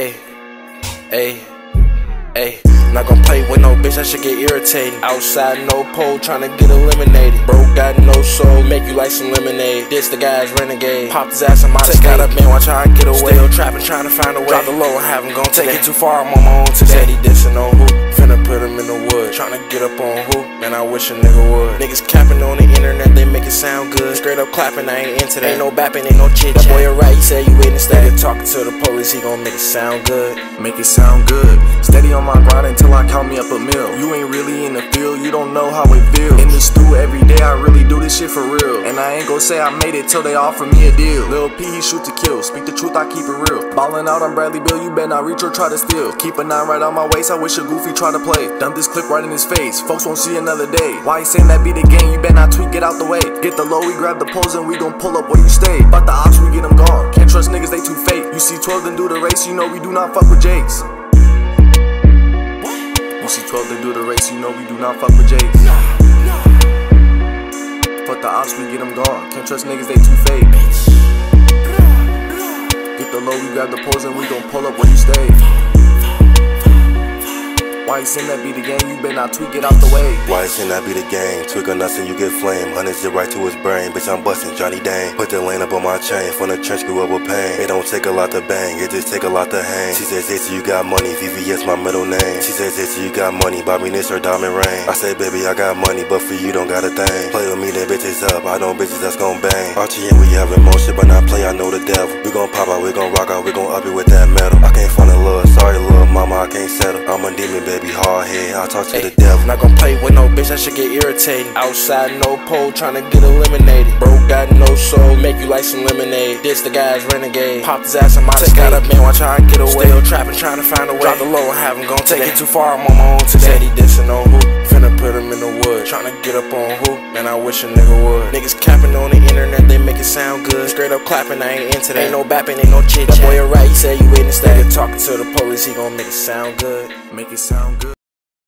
Ayy, ayy, ayy. Not gon' play with no bitch, that shit get irritating. Outside, no pole, tryna get eliminated. Bro, got no soul, make you like some lemonade. This the guy's renegade. Pop his ass in my Take out up, man, watch how I get away. Still trapping, tryna find a way. Drop the low and have him gon' take today. it too far, I'm on my own today. Said he dissing on who? Put him in the wood. Tryna get up on who? Man, I wish a nigga would. Niggas capping on the internet, they make it sound good. Straight up clapping, I ain't into that. Ain't no bapping, ain't no chit chat. Boy alright, he said you waiting instead talking to the police, he gon' make it sound good. Make it sound good. Steady on my grind until I count me up a mill. You ain't really in the field, you don't know how it feels. In the stew every day, I really do this shit for real. And I ain't gon' say I made it till they offer me a deal. Lil P, he shoot to kill. Speak the truth, I keep it real. Ballin' out on Bradley Bill, you better not reach or try to steal. Keep a nine right on my waist, I wish a goofy try to play. Dump this clip right in his face, folks won't see another day. Why you saying that be the game? You better not tweet, get out the way. Get the low, we grab the poles and we gon' pull up where you stay. But the ops, we get them gone. Can't trust niggas, they too fake. You see 12 then do the race, you know we do not fuck with Jakes. You see 12 then do the race, you know we do not fuck with Jakes. Fuck the ops, we get them gone. Can't trust niggas, they too fake. Get the low, we grab the poles and we gon' pull up where you stay. Why you send that be the game? You better not tweak it out the way. Why you send that be the game? Tweak us and you get flame. Hundreds it right to his brain. Bitch, I'm busting Johnny Dang. Put the lane up on my chain. From the trench, grew up with pain. It don't take a lot to bang. It just take a lot to hang. She says, Itzy, you got money. VVS my middle name. She says, Itzy, you got money. Bobby this her diamond ring. I say, baby, I got money, but for you don't got a thing. Play with me, then bitches up. I know bitches that's gon' bang. Archie and we have emotion, but not play. I know the devil. We gon' pop out, we gon' rock out, we gon' up it with that metal. I can't find a love. Sorry, little talk to Ay, the devil. Not gon' play with no bitch, that should get irritating. Outside, no pole, tryna get eliminated. Bro got no soul, make you like some lemonade. This the guy's renegade. Pop his ass, I'm out state. Got a man, watch how I get away. Still trapping, tryna find a way. Drop the low, and have him gon' take it too far, I'm on my own today. Said he dissing on who? Finna put him in the wood. Tryna get up on who? Man, I wish a nigga would. Niggas capping on the internet, they make it sound good. Straight up clapping, I ain't into that. Ain't no bapping, ain't no chit chat. That boy alright, he said you waiting instead of talking to the police, he gon' make it sound good. Make it sound good.